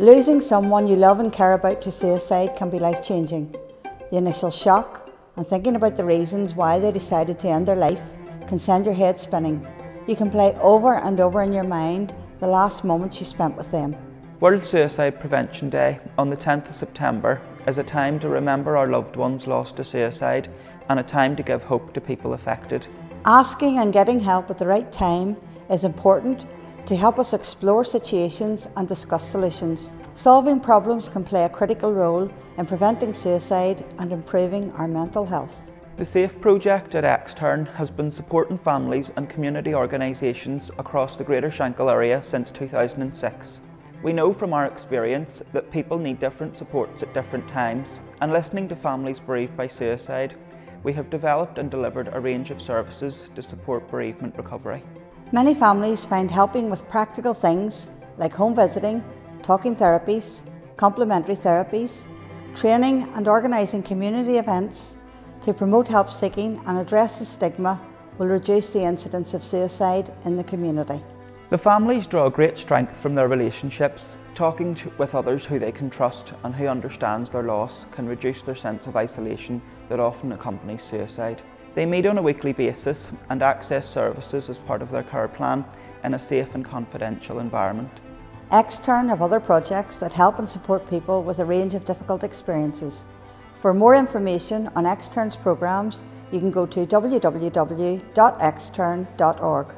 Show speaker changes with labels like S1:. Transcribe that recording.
S1: Losing someone you love and care about to suicide can be life changing. The initial shock and thinking about the reasons why they decided to end their life can send your head spinning. You can play over and over in your mind the last moments you spent with them.
S2: World Suicide Prevention Day on the 10th of September is a time to remember our loved ones lost to suicide and a time to give hope to people affected.
S1: Asking and getting help at the right time is important to help us explore situations and discuss solutions. Solving problems can play a critical role in preventing suicide and improving our mental health.
S2: The SAFE project at Extern has been supporting families and community organisations across the Greater Shankill area since 2006. We know from our experience that people need different supports at different times and listening to families bereaved by suicide, we have developed and delivered a range of services to support bereavement recovery.
S1: Many families find helping with practical things like home visiting, talking therapies, complementary therapies, training and organising community events to promote help seeking and address the stigma will reduce the incidence of suicide in the community.
S2: The families draw great strength from their relationships. Talking to, with others who they can trust and who understands their loss can reduce their sense of isolation that often accompanies suicide. They meet on a weekly basis and access services as part of their care plan in a safe and confidential environment.
S1: Extern have other projects that help and support people with a range of difficult experiences. For more information on Extern's programmes, you can go to www.extern.org.